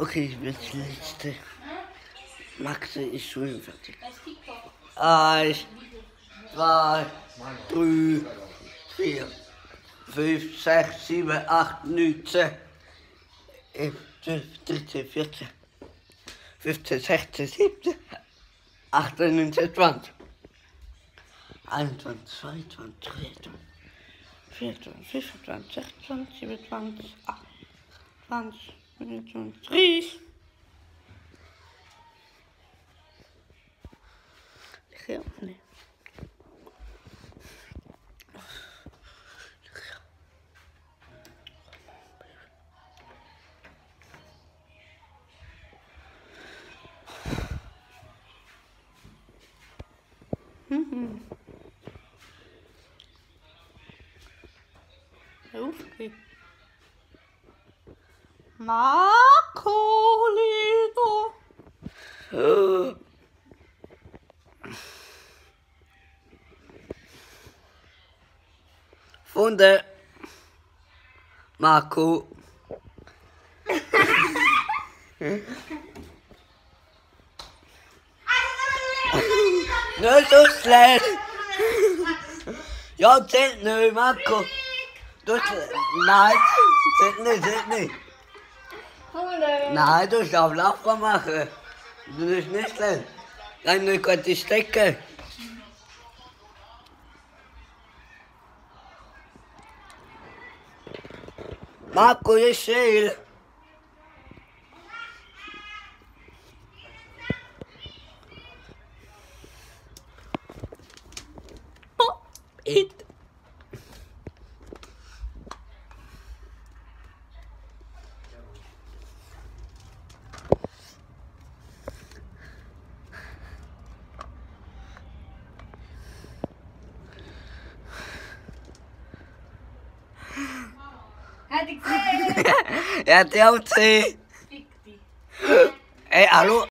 Okay, ich bin die letzte. Maxe ist schon fertig. Eins, zwei, drei, vier, fünf, sechs, sieben, acht, neun, zehn, elf, zwölf, dreizehn, vierzehn, fünfzehn, sechzehn, siebzehn, achtzehn, neunzehn, zwanzig. 21, 22, 23, 24, 25, 26, 27, 28, bin jetzt. Liggen? Nee. Mm-hmm. Hoef. Marcolino. Äh. Funde. Marco. Nicht so schlecht. Ja, zählt nicht, Marco. Du, nein, zählt nicht, zählt nicht. Nein, du darfst Laufbar machen. Du bist nicht. Nein, nicht gut die Stecke. Marco, ist schön. Oh, it. Er hat die auch gesehen. Fick dich. Ey, hallo.